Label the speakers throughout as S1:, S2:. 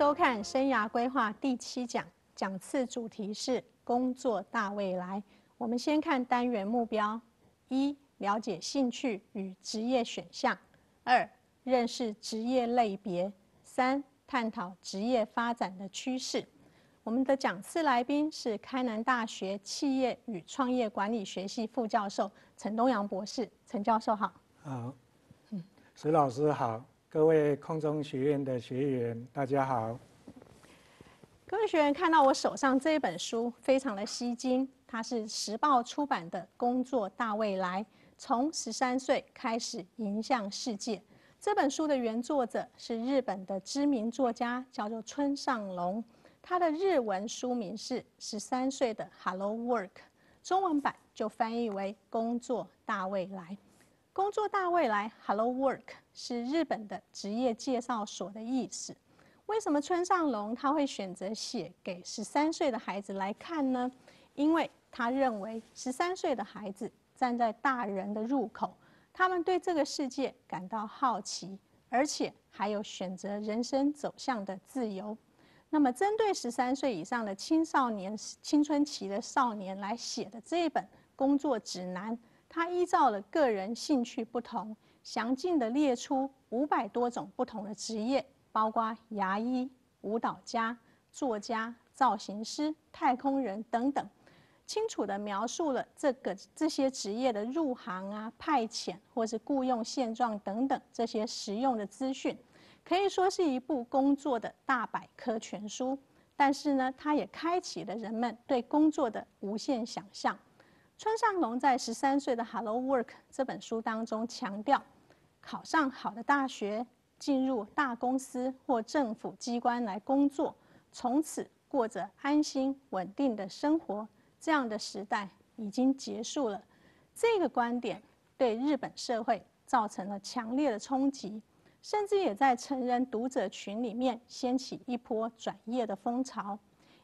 S1: 收看生涯规划第七讲，讲次主题是工作大未来。我们先看单元目标：一、了解兴趣与职业选项；二、认识职业类别；三、探讨职业发展的趋势。我们的讲次来宾是开南大学企业与创业管理学系副教授陈东阳博士。陈教授好。
S2: 好。嗯，石老师好。各位空中学院的学员，大家好。
S1: 各位学员看到我手上这本书，非常的吸睛。它是时报出版的《工作大未来：从十三岁开始迎向世界》。这本书的原作者是日本的知名作家，叫做村上隆。他的日文书名是《十三岁的 Hello Work》，中文版就翻译为《工作大未来》。工作大未来，Hello Work 是日本的职业介绍所的意思。为什么村上隆他会选择写给十三岁的孩子来看呢？因为他认为十三岁的孩子站在大人的入口，他们对这个世界感到好奇，而且还有选择人生走向的自由。那么，针对十三岁以上的青少年、青春期的少年来写的这一本工作指南。他依照了个人兴趣不同，详尽地列出五百多种不同的职业，包括牙医、舞蹈家、作家、造型师、太空人等等，清楚地描述了这个这些职业的入行啊、派遣或是雇佣现状等等这些实用的资讯，可以说是一部工作的大百科全书。但是呢，它也开启了人们对工作的无限想象。村上隆在十三岁的《Hello Work》这本书当中强调，考上好的大学，进入大公司或政府机关来工作，从此过着安心稳定的生活，这样的时代已经结束了。这个观点对日本社会造成了强烈的冲击，甚至也在成人读者群里面掀起一波转业的风潮，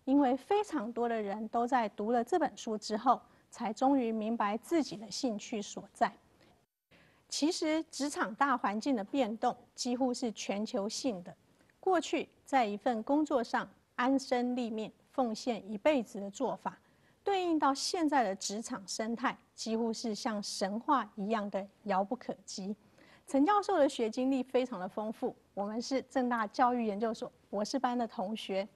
S1: 因为非常多的人都在读了这本书之后。才终于明白自己的兴趣所在。其实，职场大环境的变动几乎是全球性的。过去，在一份工作上安身立命、奉献一辈子的做法，对应到现在的职场生态，几乎是像神话一样的遥不可及。陈教授的学经历非常的丰富，我们是正大教育研究所博士班的同学。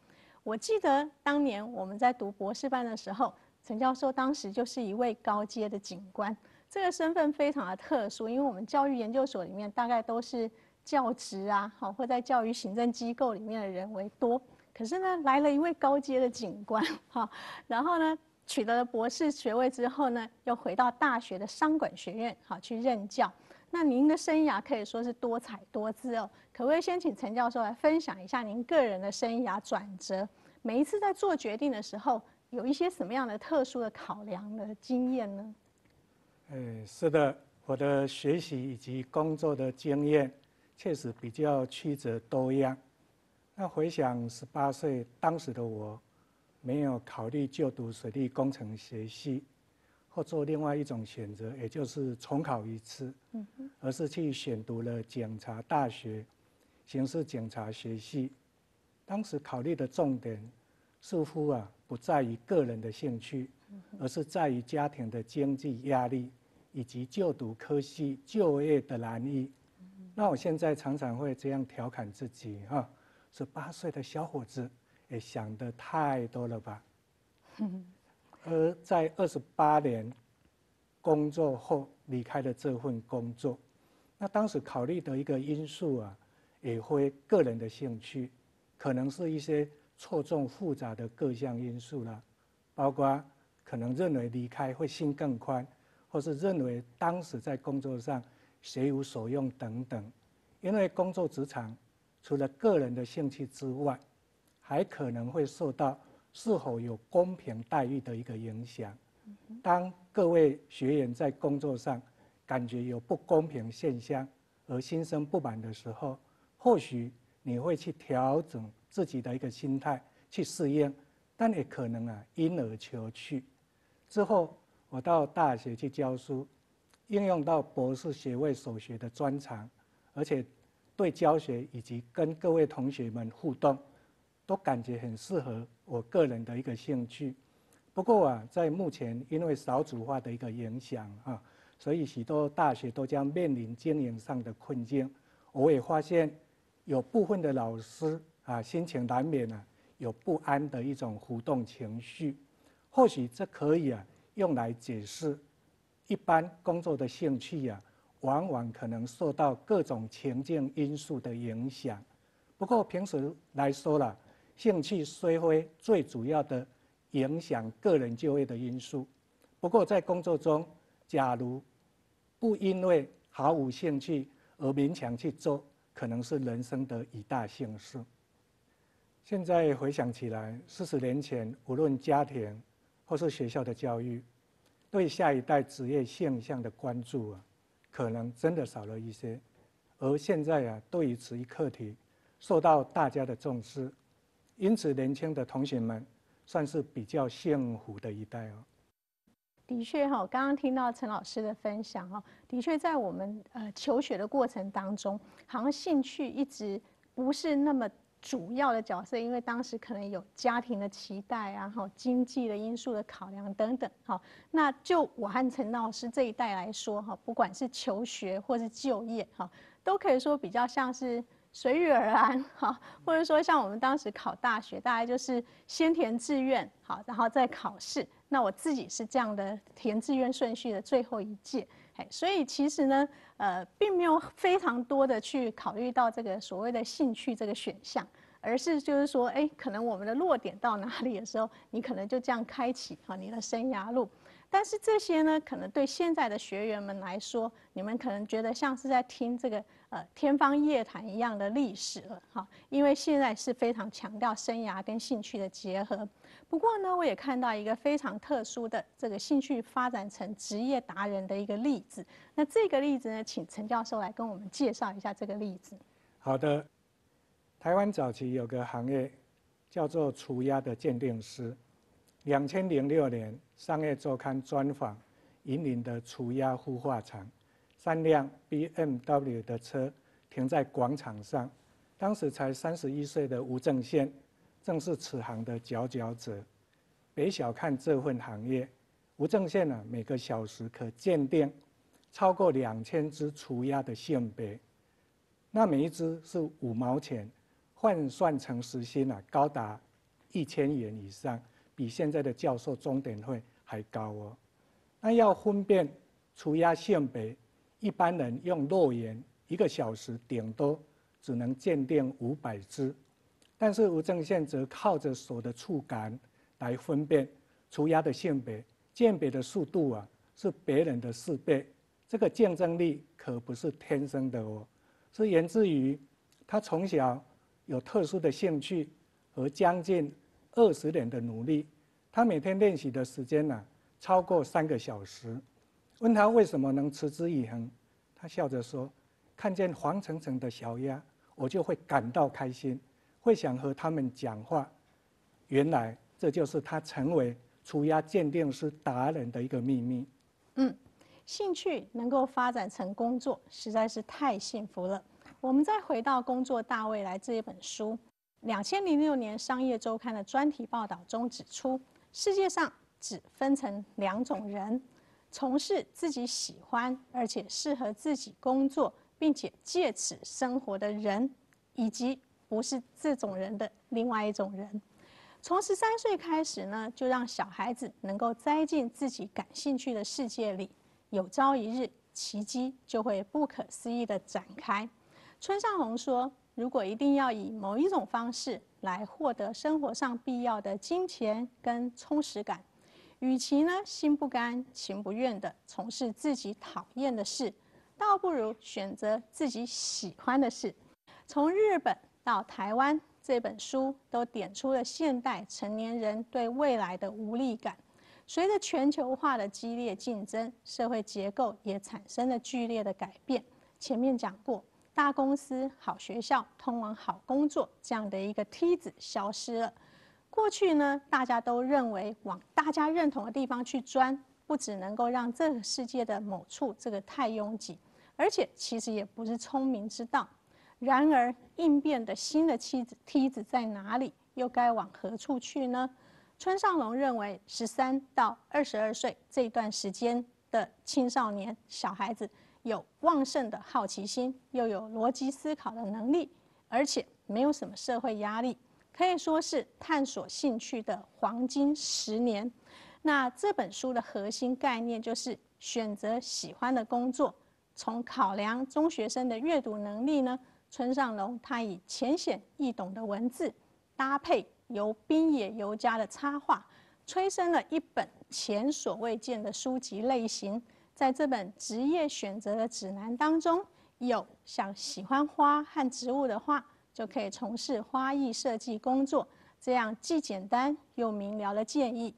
S1: 我记得当年我们在读博士班的时候。陈教授当时就是一位高阶的警官，这个身份非常的特殊，因为我们教育研究所里面大概都是教职啊，好或在教育行政机构里面的人为多。可是呢，来了一位高阶的警官，哈，然后呢，取得了博士学位之后呢，又回到大学的商管学院，好去任教。那您的生涯可以说是多彩多姿哦，可不可以先请陈教授来分享一下您个人的生涯转折？每一次在做决定的时候。有一些什么样的特殊的考量的经验呢？
S2: 哎，是的，我的学习以及工作的经验确实比较曲折多样。那回想十八岁当时的我，没有考虑就读水利工程学系，或做另外一种选择，也就是重考一次，而是去选读了检察大学刑事检察学系。当时考虑的重点似乎啊。不在于个人的兴趣，而是在于家庭的经济压力以及就读科系就业的难易。那我现在常常会这样调侃自己：哈，十八岁的小伙子也想的太多了吧？而在二十八年工作后离开了这份工作，那当时考虑的一个因素啊，也会个人的兴趣，可能是一些。错综复杂的各项因素了，包括可能认为离开会心更宽，或是认为当时在工作上学无所用等等。因为工作职场除了个人的兴趣之外，还可能会受到是否有公平待遇的一个影响。当各位学员在工作上感觉有不公平现象而心生不满的时候，或许你会去调整。自己的一个心态去适应，但也可能啊因而求去。之后我到大学去教书，应用到博士学位所学的专长，而且对教学以及跟各位同学们互动都感觉很适合我个人的一个兴趣。不过啊，在目前因为少主化的一个影响啊，所以许多大学都将面临经营上的困境。我也发现有部分的老师啊，心情难免啊有不安的一种浮动情绪。或许这可以啊用来解释一般工作的兴趣呀，往往可能受到各种情境因素的影响。不过平时来说了，兴趣虽非最主要的。影响个人就业的因素。不过，在工作中，假如不因为毫无兴趣而勉强去做，可能是人生的一大幸事。现在回想起来，四十年前，无论家庭或是学校的教育，对下一代职业现象的关注啊，可能真的少了一些。而现在啊，对于此一课题，受到大家的重视，因此年轻的同学们。算是比较幸福的一代哦。
S1: 的确哈，刚刚听到陈老师的分享哦，的确在我们呃求学的过程当中，好像兴趣一直不是那么主要的角色，因为当时可能有家庭的期待啊，哈，经济的因素的考量等等，哈。那就我和陈老师这一代来说哈，不管是求学或是就业哈，都可以说比较像是。随遇而安，哈，或者说像我们当时考大学，大概就是先填志愿，好，然后再考试。那我自己是这样的填志愿顺序的最后一届，所以其实呢，呃，并没有非常多的去考虑到这个所谓的兴趣这个选项，而是就是说，哎，可能我们的落点到哪里的时候，你可能就这样开启啊你的生涯路。但是这些呢，可能对现在的学员们来说，你们可能觉得像是在听这个呃天方夜谭一样的历史了哈，因为现在是非常强调生涯跟兴趣的结合。不过呢，我也看到一个非常特殊的这个兴趣发展成职业达人的一个例子。那这个例子呢，请陈教授来跟我们介绍一下这个例子。
S2: 好的，台湾早期有个行业叫做除鸦的鉴定师。两千零六年，《商业周刊》专访引领的除鸦孵化厂，三辆 BMW 的车停在广场上。当时才三十一岁的吴正宪，正是此行的佼佼者。别小看这份行业，吴正宪呢，每个小时可鉴定超过两千只除鸦的性别，那每一只是五毛钱，换算成时薪啊，高达一千元以上。比现在的教授钟点会还高哦。那要分辨除鸦性别，一般人用肉眼一个小时顶多只能鉴定五百只，但是吴正宪则靠着手的触感来分辨除鸦的性别，鉴别的速度啊是别人的四倍。这个竞争力可不是天生的哦，是源自于他从小有特殊的兴趣和将近。二十年的努力，他每天练习的时间呢超过三个小时。问他为什么能持之以恒，他笑着说：“看见黄澄澄的小鸭，我就会感到开心，会想和他们讲话。原来这就是他成为除鸦鉴定师达人的一个秘密。”
S1: 嗯，兴趣能够发展成工作，实在是太幸福了。我们再回到《工作大未来》这一本书。两千零六年《商业周刊》的专题报道中指出，世界上只分成两种人：从事自己喜欢而且适合自己工作，并且借此生活的人，以及不是这种人的另外一种人。从十三岁开始呢，就让小孩子能够栽进自己感兴趣的世界里，有朝一日，奇迹就会不可思议的展开。村上红说。如果一定要以某一种方式来获得生活上必要的金钱跟充实感，与其呢心不甘情不愿地从事自己讨厌的事，倒不如选择自己喜欢的事。从日本到台湾，这本书都点出了现代成年人对未来的无力感。随着全球化的激烈竞争，社会结构也产生了剧烈的改变。前面讲过。大公司、好学校、通往好工作这样的一个梯子消失了。过去呢，大家都认为往大家认同的地方去钻，不只能够让这个世界的某处这个太拥挤，而且其实也不是聪明之道。然而，应变的新的梯子梯子在哪里？又该往何处去呢？村上龙认为，十三到二十二岁这段时间的青少年小孩子有旺盛的好奇心，又有逻辑思考的能力，而且没有什么社会压力，可以说是探索兴趣的黄金十年。那这本书的核心概念就是选择喜欢的工作。从考量中学生的阅读能力呢，村上龙他以浅显易懂的文字搭配由滨野由佳的插画，催生了一本前所未见的书籍类型。在这本职业选择的指南当中，有像喜欢花和植物的话，就可以从事花艺设计工作，这样既简单又明了的建议。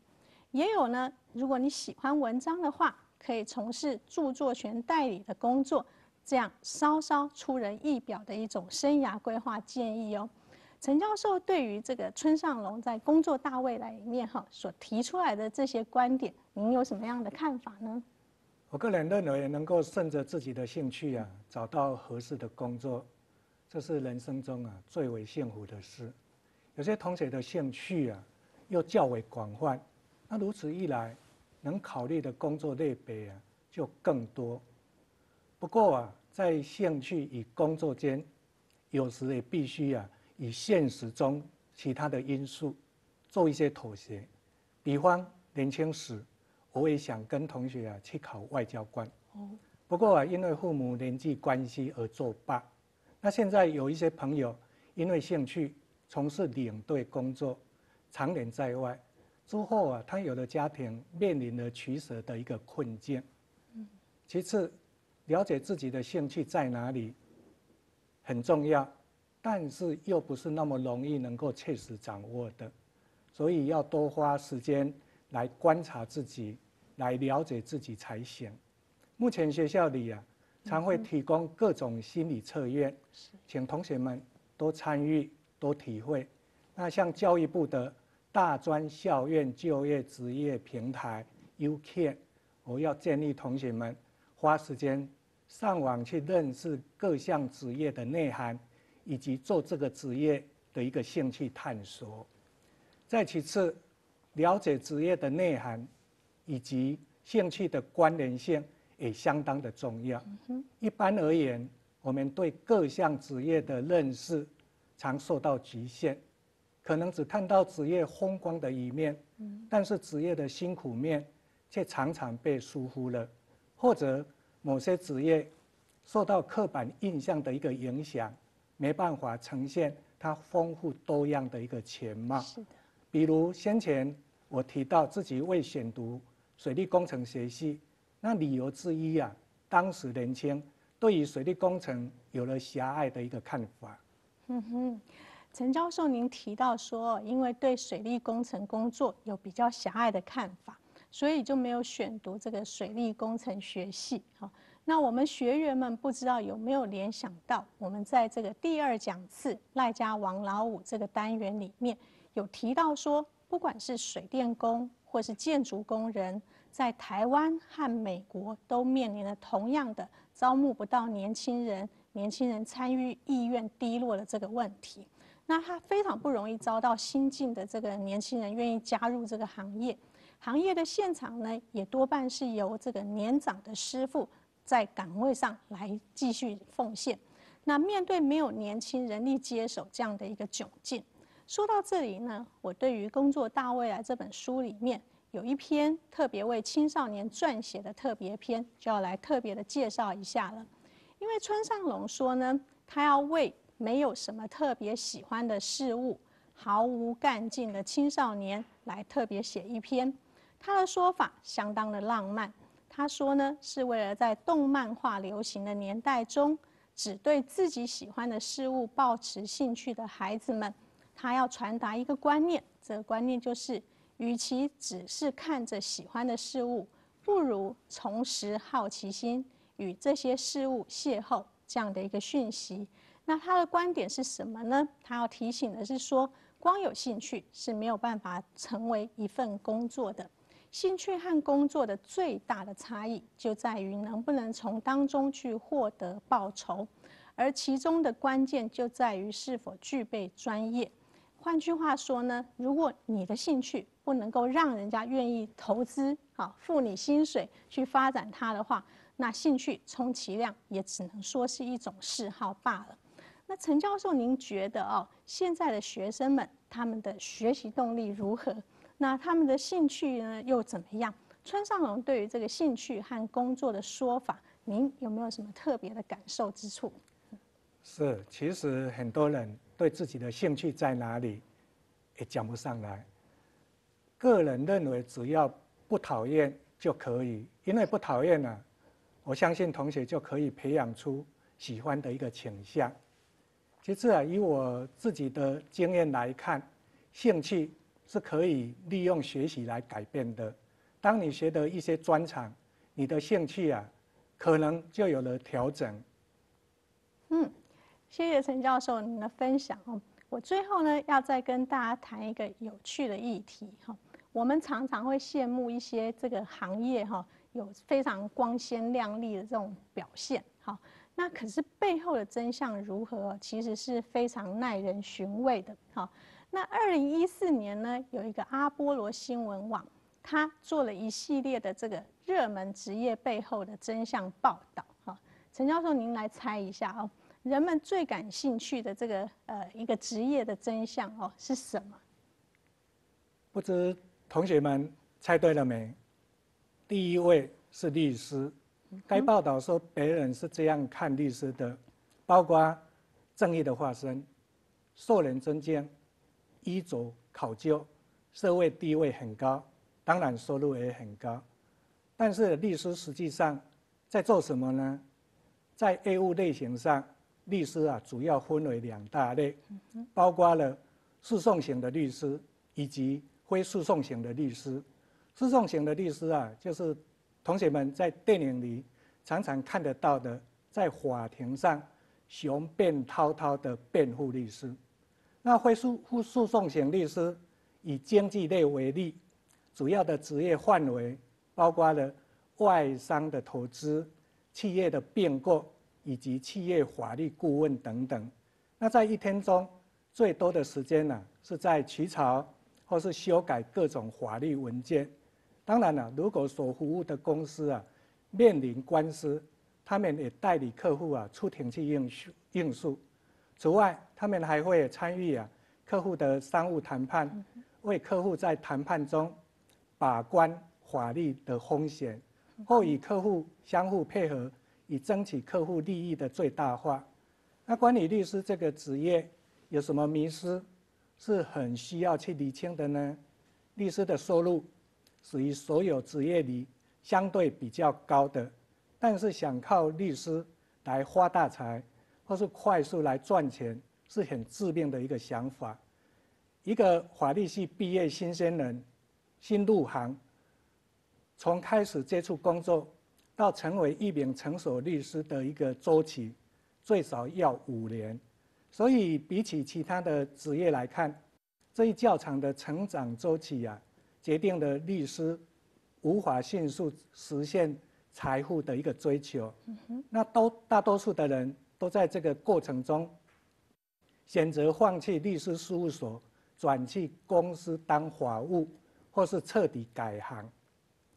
S1: 也有呢，如果你喜欢文章的话。可以从事著作权代理的工作，这样稍稍出人意表的一种生涯规划建议哦。陈教授对于这个村上龙在工作大未来里面哈所提出来的这些观点，您有什么样的看法呢？
S2: 我个人认为，能够顺着自己的兴趣啊，找到合适的工作，这是人生中啊最为幸福的事。有些同学的兴趣啊又较为广泛，那如此一来。能考虑的工作类别啊就更多，不过啊，在兴趣与工作间，有时也必须啊以现实中其他的因素做一些妥协。比方年轻时，我也想跟同学啊去考外交官，哦不过啊因为父母年纪关系而作罢。那现在有一些朋友因为兴趣从事领队工作，常年在外。之后啊，他有的家庭，面临了取舍的一个困境。其次，了解自己的兴趣在哪里很重要，但是又不是那么容易能够切实掌握的，所以要多花时间来观察自己，来了解自己才行。目前学校里啊，常会提供各种心理测验，请同学们多参与、多体会。那像教育部的。大专校院就业职业平台 UCAN，我要建议同学们花时间上网去认识各项职业的内涵，以及做这个职业的一个兴趣探索。再其次，了解职业的内涵以及兴趣的关联性也相当的重要。一般而言，我们对各项职业的认识常受到局限。可能只看到职业风光的一面，但是职业的辛苦面却常常被疏忽了，或者某些职业受到刻板印象的一个影响，没办法呈现它丰富多样的一个全貌。是的，比如先前我提到自己未选读水利工程学系，那理由之一啊，当时年轻对于水利工程有了狭隘的一个看法。嗯哼。
S1: 陈教授，您提到说，因为对水利工程工作有比较狭隘的看法，所以就没有选读这个水利工程学系。好，那我们学员们不知道有没有联想到，我们在这个第二讲次赖家王老五这个单元里面有提到说，不管是水电工或是建筑工人，在台湾和美国都面临了同样的招募不到年轻人，年轻人参与意愿低落的这个问题。那他非常不容易招到新进的这个年轻人愿意加入这个行业，行业的现场呢，也多半是由这个年长的师傅在岗位上来继续奉献。那面对没有年轻人力接手这样的一个窘境，说到这里呢，我对于《工作大未来》这本书里面有一篇特别为青少年撰写的特别篇，就要来特别的介绍一下了。因为村上龙说呢，他要为没有什么特别喜欢的事物，毫无干劲的青少年来特别写一篇，他的说法相当的浪漫。他说呢，是为了在动漫化流行的年代中，只对自己喜欢的事物抱持兴趣的孩子们，他要传达一个观念。这个观念就是，与其只是看着喜欢的事物，不如重拾好奇心，与这些事物邂逅这样的一个讯息。那他的观点是什么呢？他要提醒的是说，光有兴趣是没有办法成为一份工作的。兴趣和工作的最大的差异就在于能不能从当中去获得报酬，而其中的关键就在于是否具备专业。换句话说呢，如果你的兴趣不能够让人家愿意投资，啊付你薪水去发展它的话，那兴趣充其量也只能说是一种嗜好罢了。那陈教授，您觉得哦，现在的学生们他们的学习动力如何？那他们的兴趣呢又怎么样？村上龙对于这个兴趣和工作的说法，您有没有什么特别的感受之处？
S2: 是，其实很多人对自己的兴趣在哪里也讲不上来。个人认为，只要不讨厌就可以，因为不讨厌呢，我相信同学就可以培养出喜欢的一个倾向。其次啊，以我自己的经验来看，兴趣是可以利用学习来改变的。当你学的一些专长，你的兴趣啊，可能就有了调整。
S1: 嗯，谢谢陈教授您的分享哦。我最后呢，要再跟大家谈一个有趣的议题哈。我们常常会羡慕一些这个行业哈，有非常光鲜亮丽的这种表现哈。那可是背后的真相如何？其实是非常耐人寻味的。哈，那二零一四年呢，有一个阿波罗新闻网，他做了一系列的这个热门职业背后的真相报道。哈，陈教授，您来猜一下哦，人们最感兴趣的这个呃一个职业的真相哦是什么？
S2: 不知同学们猜对了没？第一位是律师。该报道说，别人是这样看律师的，包括正义的化身、受人尊敬、衣着考究、社会地位很高，当然收入也很高。但是律师实际上在做什么呢？在业务类型上，律师啊主要分为两大类，包括了诉讼型的律师以及非诉讼型的律师。诉讼型的律师啊，就是。同学们在电影里常常看得到的，在法庭上雄辩滔滔的辩护律师。那非诉诉讼型律师以经济类为例，主要的职业范围包括了外商的投资、企业的并购以及企业法律顾问等等。那在一天中最多的时间呢，是在起草或是修改各种法律文件。当然了，如果所服务的公司啊面临官司，他们也代理客户啊出庭去应诉应诉。此外，他们还会参与啊客户的商务谈判，为客户在谈判中把关法律的风险，或与客户相互配合，以争取客户利益的最大化。那管理律师这个职业有什么迷失，是很需要去理清的呢？律师的收入。属于所有职业里相对比较高的，但是想靠律师来发大财，或是快速来赚钱，是很致命的一个想法。一个法律系毕业新鲜人，新入行，从开始接触工作到成为一名成熟律师的一个周期，最少要五年。所以比起其他的职业来看，这一较长的成长周期啊。决定了律师无法迅速实现财富的一个追求。那都大多数的人都在这个过程中选择放弃律师事务所，转去公司当法务，或是彻底改行。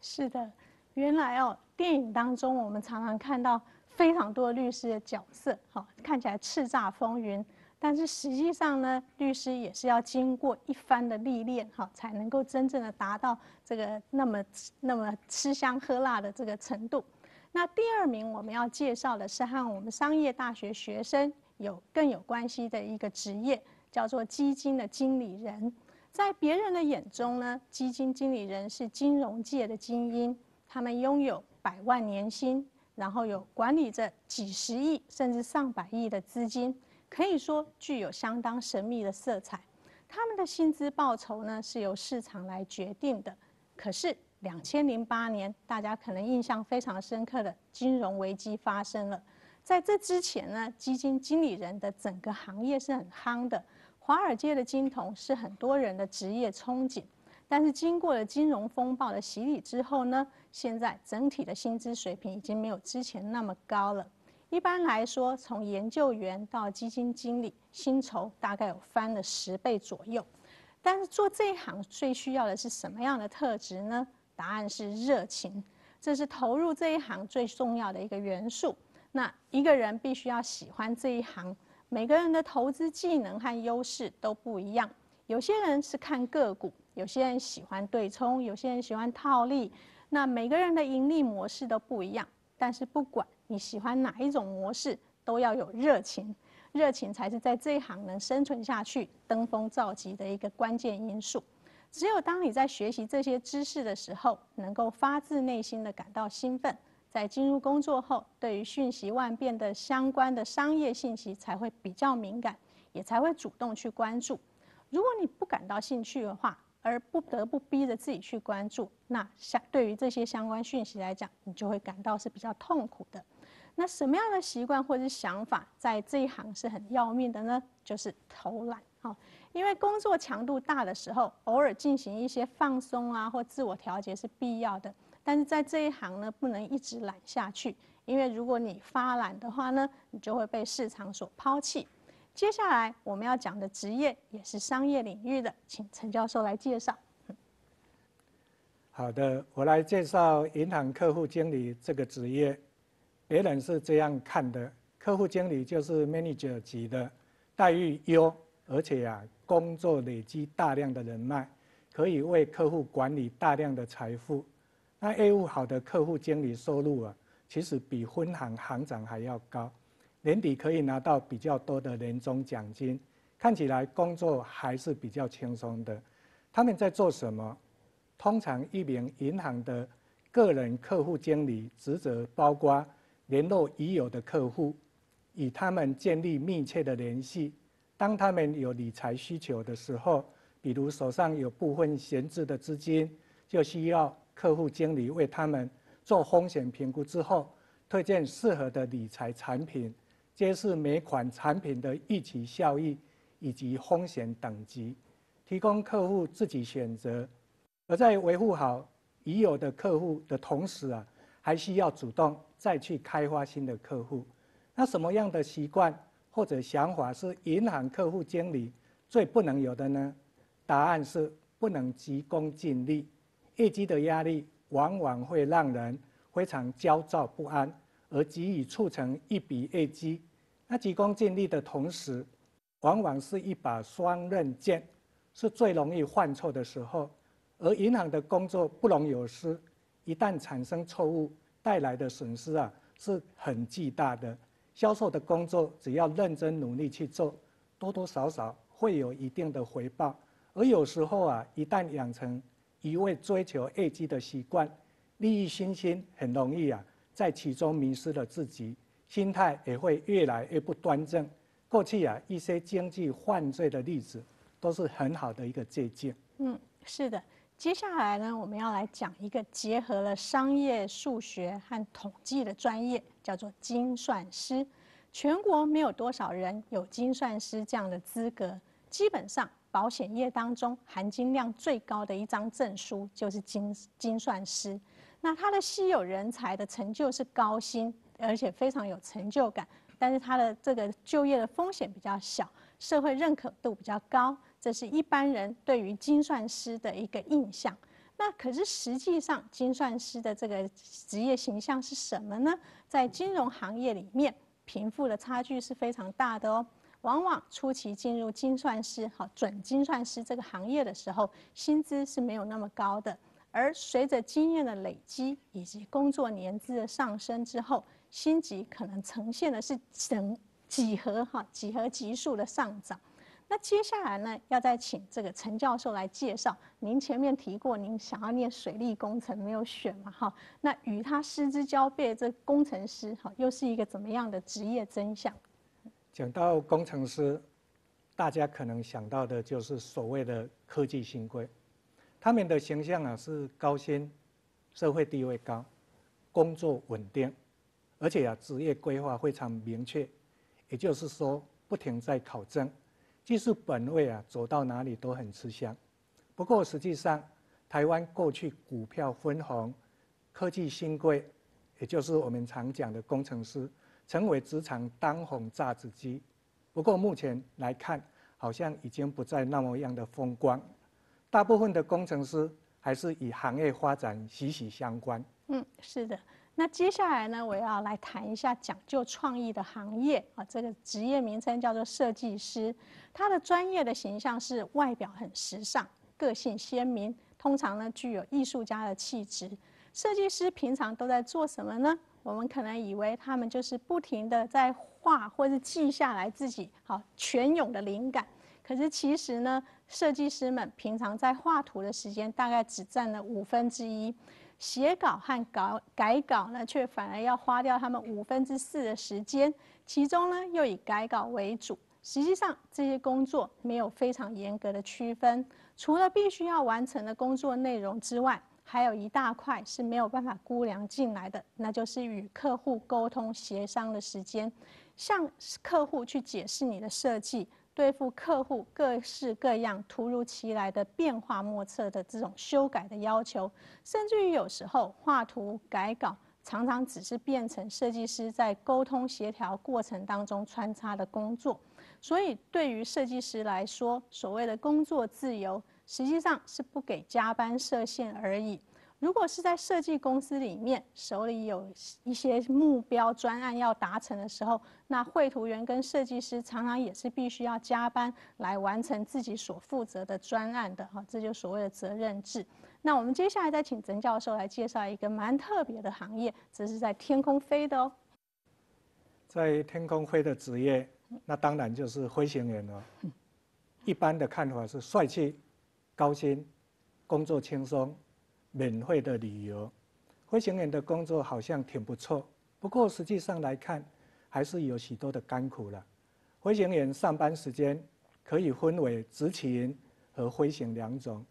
S1: 是的，原来哦，电影当中我们常常看到非常多律师的角色，哈，看起来叱咤风云。但是实际上呢，律师也是要经过一番的历练，哈，才能够真正的达到这个那么那么吃香喝辣的这个程度。那第二名我们要介绍的是和我们商业大学学生有更有关系的一个职业，叫做基金的经理人。在别人的眼中呢，基金经理人是金融界的精英，他们拥有百万年薪，然后有管理着几十亿甚至上百亿的资金。可以说具有相当神秘的色彩，他们的薪资报酬呢是由市场来决定的。可是两千零八年，大家可能印象非常深刻的金融危机发生了。在这之前呢，基金经理人的整个行业是很夯的，华尔街的金童是很多人的职业憧憬。但是经过了金融风暴的洗礼之后呢，现在整体的薪资水平已经没有之前那么高了。一般来说，从研究员到基金经理，薪酬大概有翻了十倍左右。但是做这一行最需要的是什么样的特质呢？答案是热情，这是投入这一行最重要的一个元素。那一个人必须要喜欢这一行。每个人的投资技能和优势都不一样，有些人是看个股，有些人喜欢对冲，有些人喜欢套利。那每个人的盈利模式都不一样，但是不管你喜欢哪一种模式，都要有热情，热情才是在这一行能生存下去、登峰造极的一个关键因素。只有当你在学习这些知识的时候，能够发自内心的感到兴奋。在进入工作后，对于瞬息万变的相关的商业信息才会比较敏感，也才会主动去关注。如果你不感到兴趣的话，而不得不逼着自己去关注，那相对于这些相关讯息来讲，你就会感到是比较痛苦的。那什么样的习惯或者是想法在这一行是很要命的呢？就是偷懒哈，因为工作强度大的时候，偶尔进行一些放松啊或自我调节是必要的。但是在这一行呢，不能一直懒下去，因为如果你发懒的话呢，你就会被市场所抛弃。接下来我们要讲的职业也是商业领域的，请陈教授来介绍。
S2: 好的，我来介绍银行客户经理这个职业。别人是这样看的：客户经理就是 manager 级的，待遇优，而且啊，工作累积大量的人脉，可以为客户管理大量的财富。那业务好的客户经理收入啊，其实比分行行长还要高，年底可以拿到比较多的年终奖金，看起来工作还是比较轻松的。他们在做什么？通常一名银行的个人客户经理职责包括联络已有的客户，与他们建立密切的联系。当他们有理财需求的时候，比如手上有部分闲置的资金，就需要。客户经理为他们做风险评估之后，推荐适合的理财产品，揭示每款产品的预期效益以及风险等级，提供客户自己选择。而在维护好已有的客户的同时啊，还需要主动再去开发新的客户。那什么样的习惯或者想法是银行客户经理最不能有的呢？答案是不能急功近利。业绩的压力往往会让人非常焦躁不安，而急于促成一笔业绩。那急功近利的同时，往往是一把双刃剑，是最容易犯错的时候。而银行的工作不容有失，一旦产生错误，带来的损失啊是很巨大的。销售的工作只要认真努力去做，多多少少会有一定的回报。而有时候啊，一旦养成一味追求业绩的习惯，利益熏心，很容易啊，在其中迷失了自己，心态也会越来越不端正。过去啊，一些经济犯罪的例子，都是很好的一个借鉴。
S1: 嗯，是的。接下来呢，我们要来讲一个结合了商业数学和统计的专业，叫做精算师。全国没有多少人有精算师这样的资格，基本上。保险业当中含金量最高的一张证书就是精精算师，那他的稀有人才的成就是高薪，而且非常有成就感，但是他的这个就业的风险比较小，社会认可度比较高，这是一般人对于精算师的一个印象。那可是实际上精算师的这个职业形象是什么呢？在金融行业里面，贫富的差距是非常大的哦。往往初期进入精算师、好准精算师这个行业的时候，薪资是没有那么高的。而随着经验的累积以及工作年资的上升之后，薪级可能呈现的是整几何哈几何级数的上涨。那接下来呢，要再请这个陈教授来介绍。您前面提过，您想要念水利工程没有选嘛？哈，那与他失之交臂这工程师哈，又是一个怎么样的职业真相？
S2: 讲到工程师，大家可能想到的就是所谓的科技新贵，他们的形象啊是高薪、社会地位高、工作稳定，而且啊职业规划非常明确，也就是说不停在考证，技术本位啊走到哪里都很吃香。不过实际上，台湾过去股票分红、科技新贵，也就是我们常讲的工程师。成为职场当红榨汁机。不过目前来看，好像已经不再那么样的风光。大部分的工程师还是与行业发展息息相关。
S1: 嗯，是的。那接下来呢，我要来谈一下讲究创意的行业啊，这个职业名称叫做设计师。他的专业的形象是外表很时尚、个性鲜明，通常呢具有艺术家的气质。设计师平常都在做什么呢？我们可能以为他们就是不停的在画，或是记下来自己好泉涌的灵感。可是其实呢，设计师们平常在画图的时间大概只占了五分之一，写稿和稿改稿呢，却反而要花掉他们五分之四的时间，其中呢又以改稿为主。实际上这些工作没有非常严格的区分，除了必须要完成的工作内容之外。还有一大块是没有办法估量进来的，那就是与客户沟通协商的时间，向客户去解释你的设计，对付客户各式各样突如其来的变化莫测的这种修改的要求，甚至于有时候画图改稿，常常只是变成设计师在沟通协调过程当中穿插的工作。所以对于设计师来说，所谓的工作自由。实际上是不给加班设限而已。如果是在设计公司里面，手里有一些目标专案要达成的时候，那绘图员跟设计师常常也是必须要加班来完成自己所负责的专案的哈，这就所谓的责任制。那我们接下来再请曾教授来介绍一个蛮特别的行业，这是在天空飞的哦。
S2: 在天空飞的职业，那当然就是飞行员了。一般的看法是帅气。高薪，工作轻松，免费的旅游，飞行员的工作好像挺不错。不过实际上来看，还是有许多的甘苦了。飞行员上班时间可以分为执勤和飞行两种。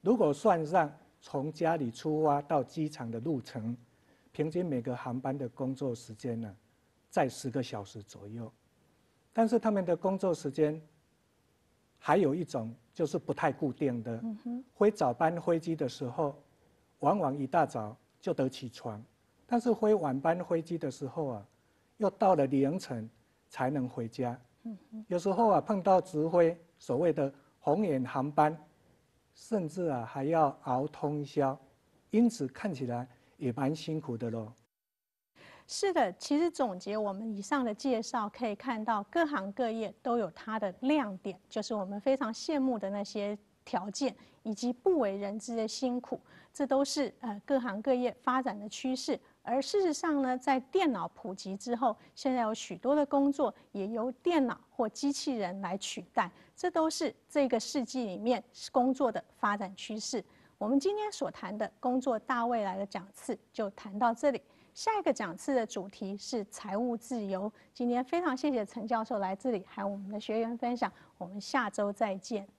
S2: 如果算上从家里出发到机场的路程，平均每个航班的工作时间呢，在十个小时左右。但是他们的工作时间。还有一种就是不太固定的，飞早班飞机的时候，往往一大早就得起床；但是飞晚班飞机的时候啊，又到了凌晨才能回家。有时候啊，碰到直飞所谓的红眼航班，甚至啊还要熬通宵，因此看起来也蛮辛苦的喽。
S1: 是的，其实总结我们以上的介绍，可以看到各行各业都有它的亮点，就是我们非常羡慕的那些条件，以及不为人知的辛苦，这都是呃各行各业发展的趋势。而事实上呢，在电脑普及之后，现在有许多的工作也由电脑或机器人来取代，这都是这个世纪里面工作的发展趋势。我们今天所谈的工作大未来的讲次就谈到这里。下一个讲次的主题是财务自由。今天非常谢谢陈教授来这里，还有我们的学员分享。我们下周再见。